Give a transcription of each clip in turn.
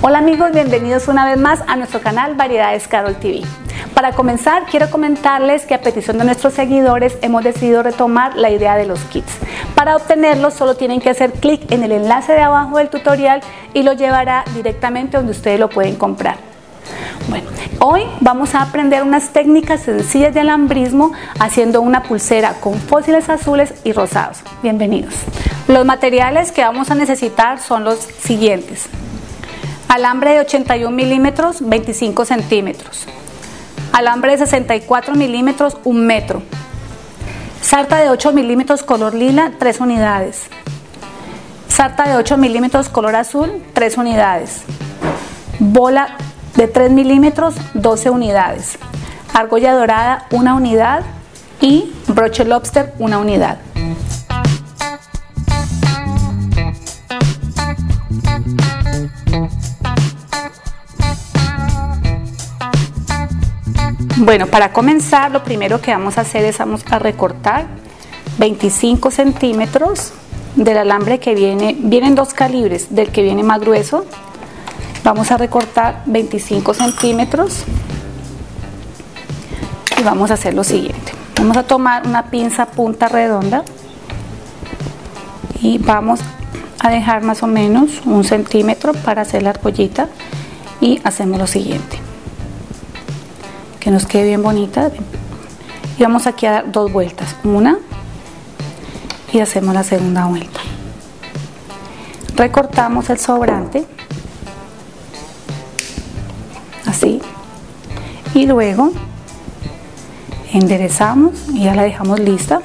Hola amigos, bienvenidos una vez más a nuestro canal Variedades Carol TV. Para comenzar, quiero comentarles que a petición de nuestros seguidores hemos decidido retomar la idea de los kits. Para obtenerlos solo tienen que hacer clic en el enlace de abajo del tutorial y lo llevará directamente donde ustedes lo pueden comprar. Bueno, hoy vamos a aprender unas técnicas sencillas de alambrismo haciendo una pulsera con fósiles azules y rosados. Bienvenidos. Los materiales que vamos a necesitar son los siguientes. Alambre de 81 milímetros, 25 centímetros. Alambre de 64 milímetros, 1 metro. Sarta de 8 milímetros color lila, 3 unidades. Sarta de 8 milímetros color azul, 3 unidades. Bola de 3 milímetros, 12 unidades. Argolla dorada, 1 unidad. Y broche lobster, 1 unidad. Bueno, para comenzar lo primero que vamos a hacer es vamos a recortar 25 centímetros del alambre que viene, vienen dos calibres, del que viene más grueso, vamos a recortar 25 centímetros y vamos a hacer lo siguiente, vamos a tomar una pinza punta redonda y vamos a dejar más o menos un centímetro para hacer la argollita y hacemos lo siguiente. Que nos quede bien bonita. Y vamos aquí a dar dos vueltas. Una y hacemos la segunda vuelta. Recortamos el sobrante y luego enderezamos y ya la dejamos lista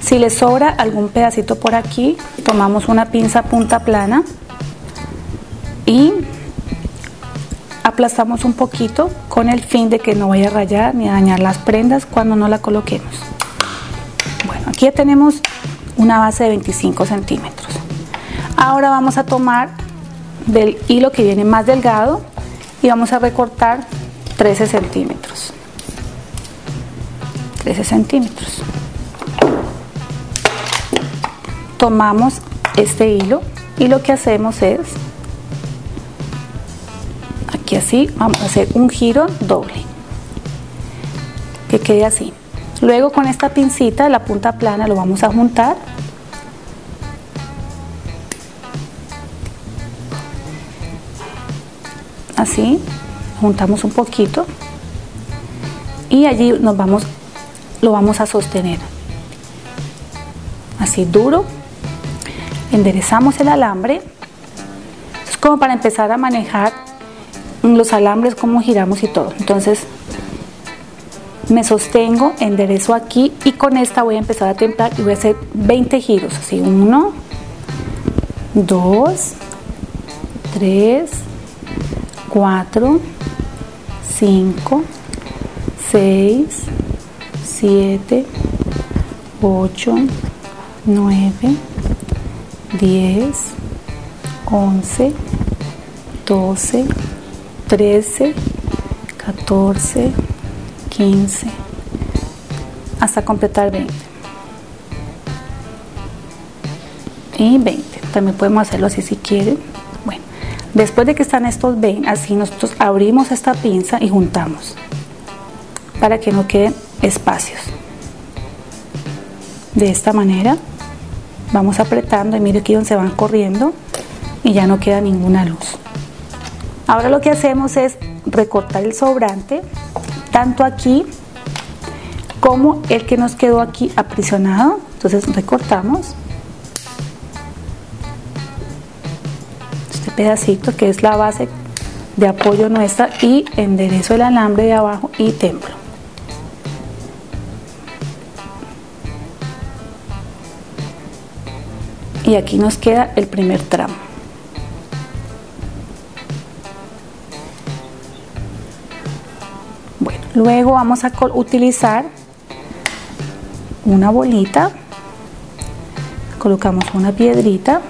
si le sobra algún pedacito por aquí tomamos una pinza punta plana y aplastamos un poquito con el fin de que no vaya a rayar ni a dañar las prendas cuando no la coloquemos. Bueno, aquí ya tenemos una base de 25 centímetros. Ahora vamos a tomar del hilo que viene más delgado y vamos a recortar 13 centímetros. 13 centímetros. Tomamos este hilo y lo que hacemos es aquí así vamos a hacer un giro doble que quede así luego con esta pincita la punta plana lo vamos a juntar así juntamos un poquito y allí nos vamos lo vamos a sostener así duro enderezamos el alambre es como para empezar a manejar los alambres, cómo giramos y todo. Entonces me sostengo, enderezo aquí y con esta voy a empezar a templar y voy a hacer 20 giros. Así, 1, 2, 3, 4, 5, 6, 7, 8, 9, 10, 11, 12, 13, 14, 15, hasta completar 20. Y 20. También podemos hacerlo así si quieren. Después de que están estos 20, así nosotros abrimos esta pinza y juntamos para que no queden espacios. De esta manera vamos apretando y mire aquí donde se van corriendo y ya no queda ninguna luz. Ahora lo que hacemos es recortar el sobrante, tanto aquí como el que nos quedó aquí aprisionado. Entonces recortamos pedacito que es la base de apoyo nuestra y enderezo el alambre de abajo y templo. Y aquí nos queda el primer tramo. Luego vamos a utilizar una bolita, colocamos una piedrita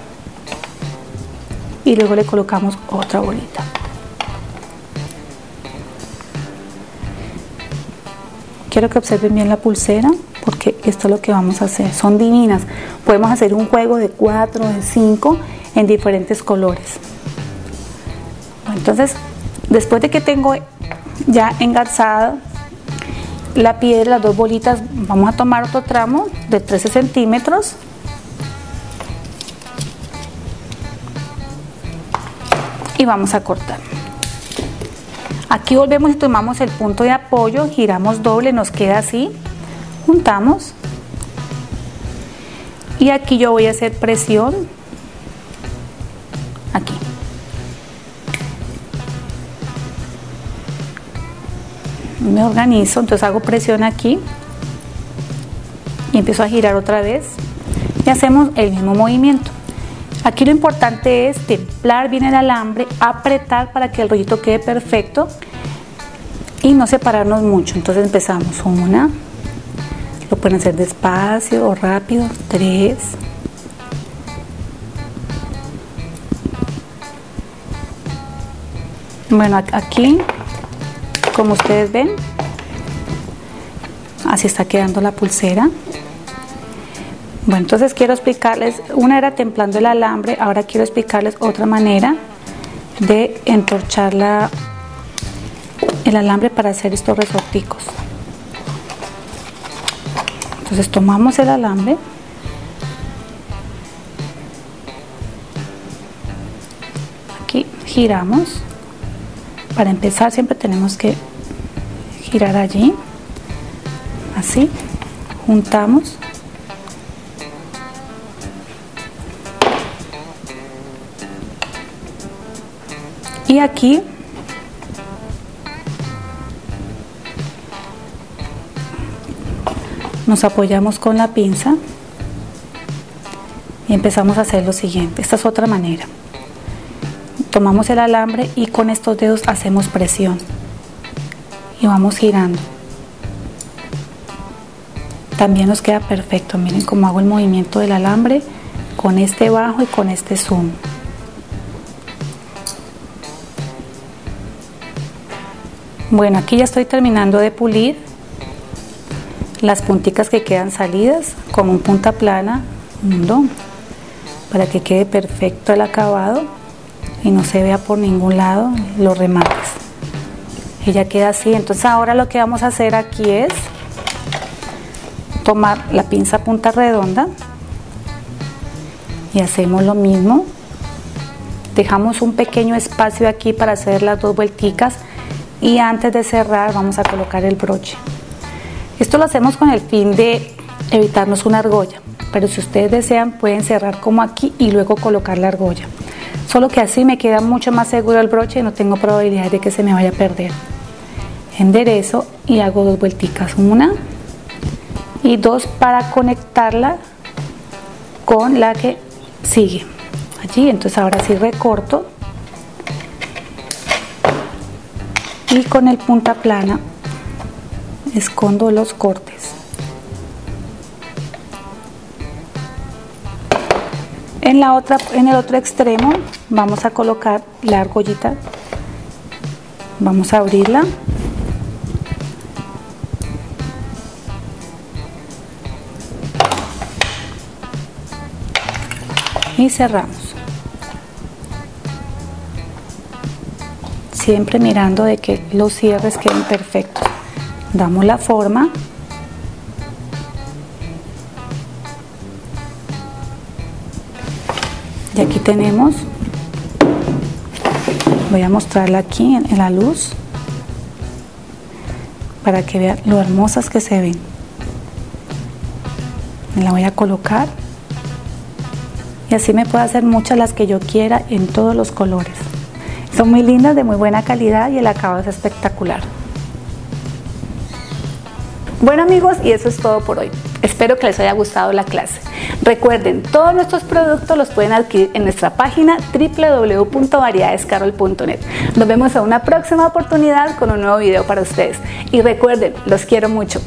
y luego le colocamos otra bolita. quiero que observen bien la pulsera porque esto es lo que vamos a hacer. Son divinas. Podemos hacer un juego de 4, de 5 en diferentes colores. Entonces, después de que tengo ya engarzado la piedra, las dos bolitas, vamos a tomar otro tramo de 13 centímetros. Y vamos a cortar. Aquí volvemos y tomamos el punto de apoyo, giramos doble, nos queda así, juntamos. Y aquí yo voy a hacer presión, aquí. Me organizo, entonces hago presión aquí y empiezo a girar otra vez y hacemos el mismo movimiento. Aquí lo importante es templar bien el alambre, apretar para que el rollito quede perfecto y no separarnos mucho. Entonces empezamos una, lo pueden hacer despacio o rápido, tres, bueno aquí como ustedes ven así está quedando la pulsera bueno, entonces quiero explicarles, una era templando el alambre, ahora quiero explicarles otra manera de entorchar el alambre para hacer estos resorticos. Entonces tomamos el alambre, aquí giramos, para empezar siempre tenemos que girar allí, así, juntamos y aquí nos apoyamos con la pinza y empezamos a hacer lo siguiente. Esta es otra manera. Tomamos el alambre y con estos dedos hacemos presión. Y vamos girando. También nos queda perfecto. Miren cómo hago el movimiento del alambre con este bajo y con este zoom Bueno, aquí ya estoy terminando de pulir las punticas que quedan salidas con un punta plana, para que quede perfecto el acabado y no se vea por ningún lado los remates. Y ya queda así. Entonces ahora lo que vamos a hacer aquí es tomar la pinza punta redonda y hacemos lo mismo. Dejamos un pequeño espacio aquí para hacer las dos vuelticas y antes de cerrar vamos a colocar el broche. Esto lo hacemos con el fin de evitarnos una argolla, pero si ustedes desean pueden cerrar como aquí y luego colocar la argolla. Solo que así me queda mucho más seguro el broche y no tengo probabilidad de que se me vaya a perder. Enderezo y hago dos vuelticas, una y dos para conectarla con la que sigue. Allí, entonces ahora sí recorto y con el punta plana escondo los cortes. En la otra en el otro extremo vamos a colocar la argollita. Vamos a abrirla. Y cerramos siempre mirando de que los cierres queden perfectos. Damos la forma. Y aquí tenemos, voy a mostrarla aquí en, la luz para que vean lo hermosas que se ven. Me la voy a colocar y así me puedo hacer muchas las que yo quiera en todos los colores. Son muy lindas, de muy buena calidad y el acabado es espectacular. Bueno amigos, y eso es todo por hoy. Espero que les haya gustado la clase. Recuerden, todos nuestros productos los pueden adquirir en nuestra página www.variedadescarol.net. Nos vemos en una próxima oportunidad con un nuevo video para ustedes. Y recuerden, los quiero mucho.